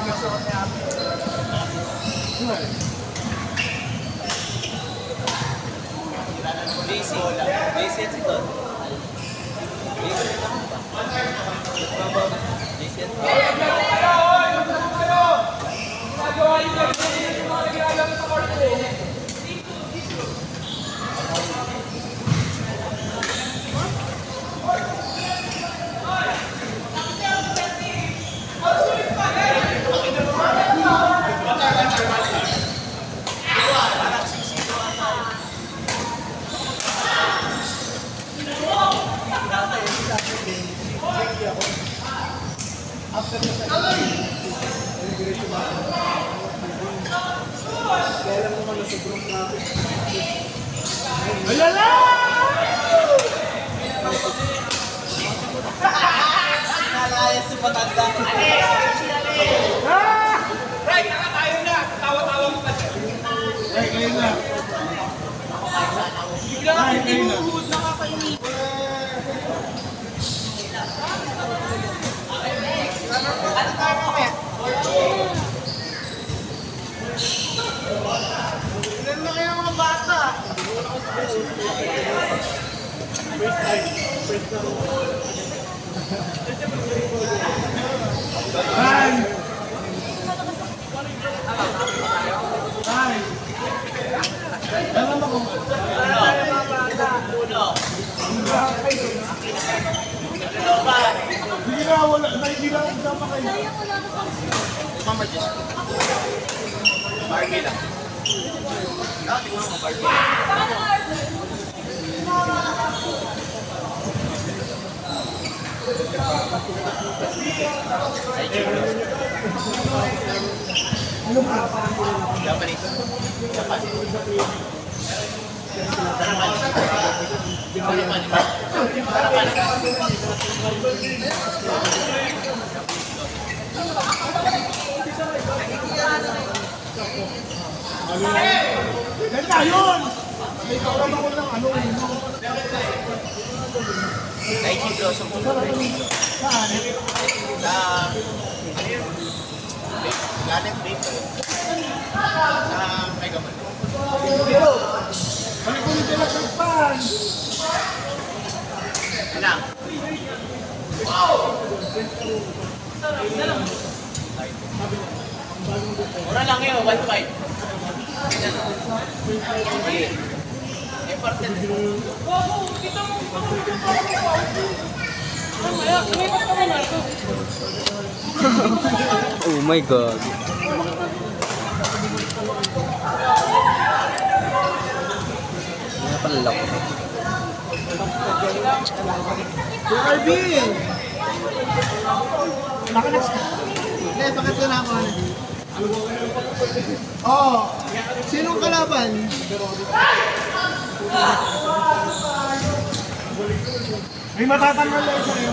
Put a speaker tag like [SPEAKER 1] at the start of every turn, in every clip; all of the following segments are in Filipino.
[SPEAKER 1] JC. Si Don. JC at si Don. Nalayas si Patanda.
[SPEAKER 2] Right, nakatayo na. Tawa-tawa mo pa.
[SPEAKER 3] Ay, kayo na.
[SPEAKER 2] Bigla ka
[SPEAKER 3] Ay, kayo na.
[SPEAKER 2] pinuhud na kakainin. Ano tayo mamaya? Ilan na kayo mga bata?
[SPEAKER 3] Ay! Ay! Alam mo kung Hindi na, wala. Hindi na, kasama kayo.
[SPEAKER 1] Mama Jess. Barbie lang. Ah, tingnan mo, Barbie. Japanese. Japan. Tarapan. Tarapan. Tarapan.
[SPEAKER 3] Yan na, yun! May kawalan ako ng ano.
[SPEAKER 1] Lychee blossom.
[SPEAKER 3] Saan?
[SPEAKER 1] Sa... Ano yun? Garden Babe. Sa Mega Man.
[SPEAKER 3] Balik ko nito lang
[SPEAKER 1] Ano? Mura lang yun, 1.5. Hindi. Important.
[SPEAKER 4] Oh my god. Pala lako?
[SPEAKER 3] Kuya Arvin! Nakalas ka. Hindi, bakit ka na ako? Oo. Sinong kalaban? May matatangal lang sa iyo.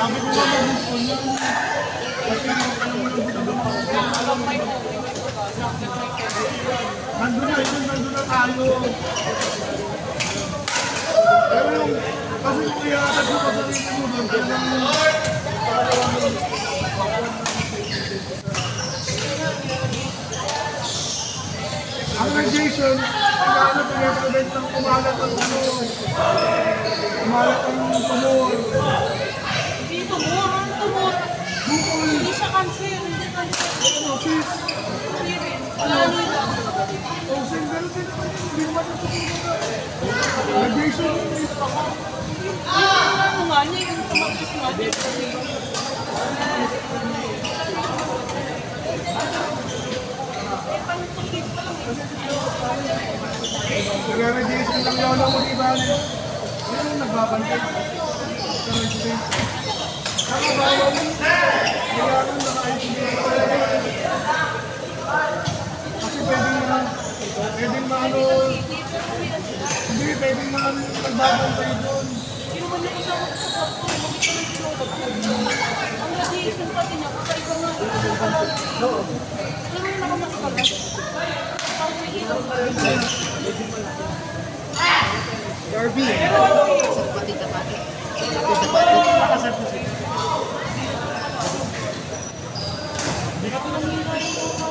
[SPEAKER 3] Sabi ko nga mag-move on yan. Kasi nandun na, yun, nandun na tayo. Pero yung, kasi iatag mo pa sarili mo doon, talagang ang radiation, kailangan pinag-prevent ng kumalat ang ano, kumalat ang tumor. Ano
[SPEAKER 5] lang.
[SPEAKER 3] yun, mo, di ba? Yan ang nagbabantay. Sa yun. Kailangan naka-isolate. Kasi pwedeng na, pwedeng maano, hindi, pwedeng maano yung nagbabantay doon.
[SPEAKER 5] Hindi naman niya kasama sa sakto. Bakit
[SPEAKER 1] よ
[SPEAKER 5] ろしくお願いします。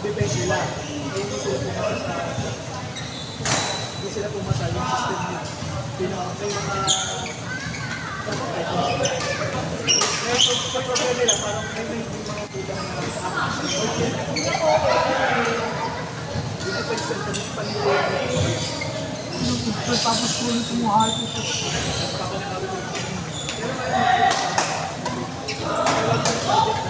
[SPEAKER 1] Depende sila. Hindi sila pumasa sa... Hindi sila pumasa yung system nila. Pina- May mga... May pag problema nila, parang may may may mga kulang na Hindi ko pwede sa panilihan.
[SPEAKER 3] Tapos ulit umuhay ko sa ang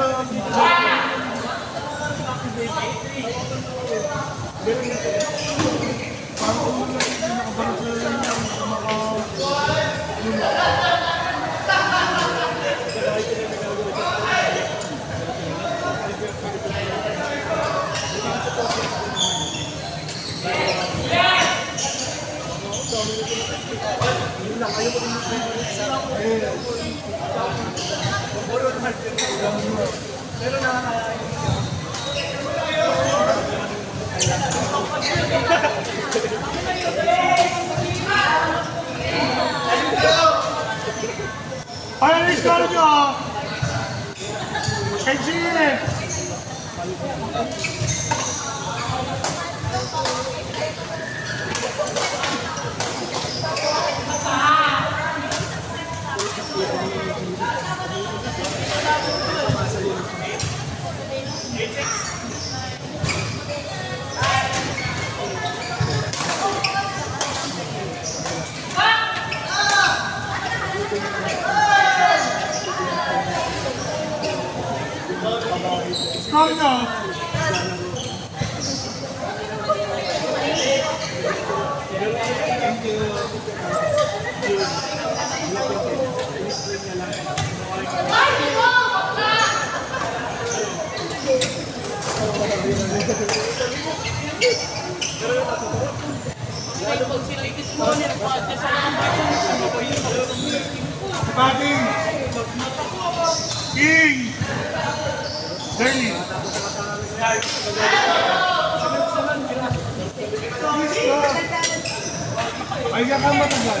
[SPEAKER 3] natiti sa... Parang ang mga natiti nakabarot sa naka...
[SPEAKER 2] lang. Ayaw ko din yung favorite sa Pero nakakaya.
[SPEAKER 3] Ano yung 감사합니다. Batting! King! Derly! Ay, ka ka matagal.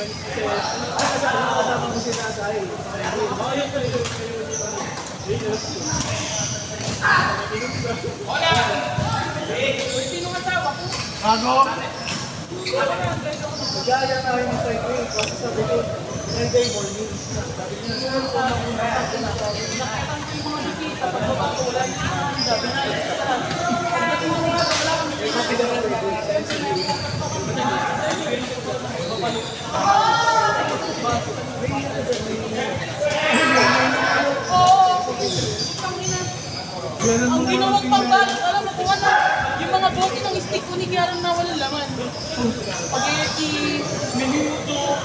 [SPEAKER 3] Bago?
[SPEAKER 2] Nagaya tayo ng cycling. Kasi sabi ko, Sunday morning. Sabi niya, unang-una, tinatawag niya.
[SPEAKER 3] Ganun mo
[SPEAKER 5] Ang ginawang pangbalot, alam mo, kung ano, yung mga bote ng stick ko ni Kiara na walang laman. Spaghetti, minuto,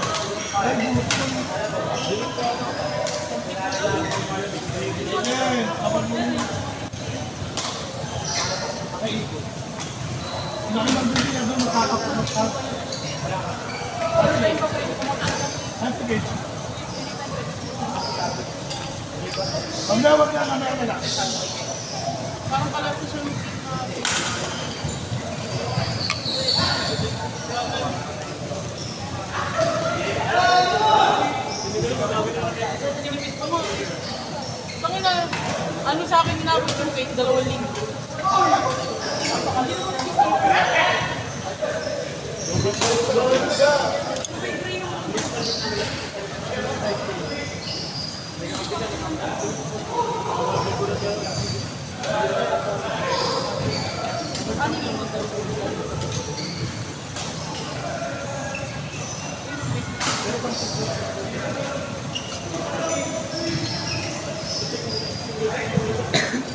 [SPEAKER 3] Yan, kapag mo Laki ng bili na doon, makakapunod ka. Ah, sige. Wag na, na lang.
[SPEAKER 5] parang pala ito siya yung Tangina, ano sa akin inabot yung cake, dalawang linggo. Thank you.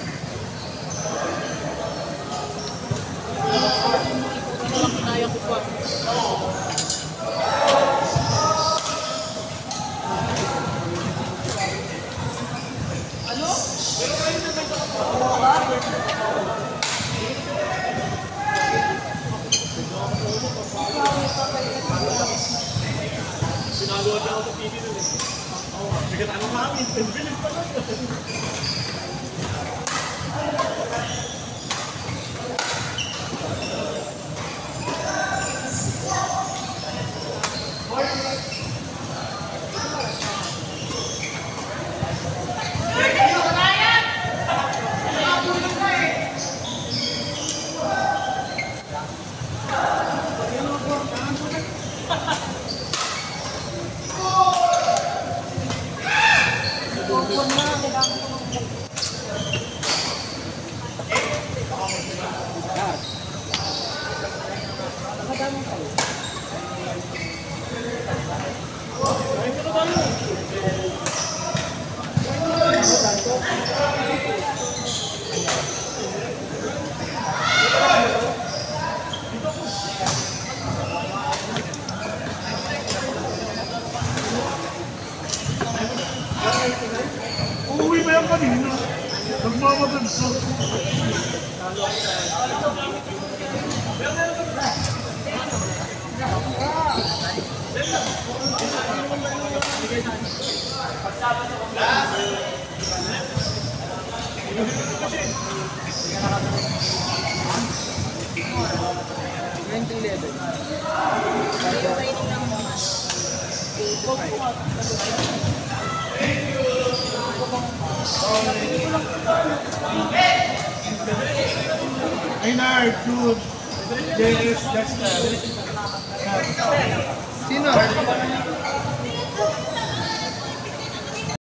[SPEAKER 5] Uuwi pa
[SPEAKER 3] yung kanina. Nagmamadal sa... Einar, Jude, Dennis, Dexter. Sino?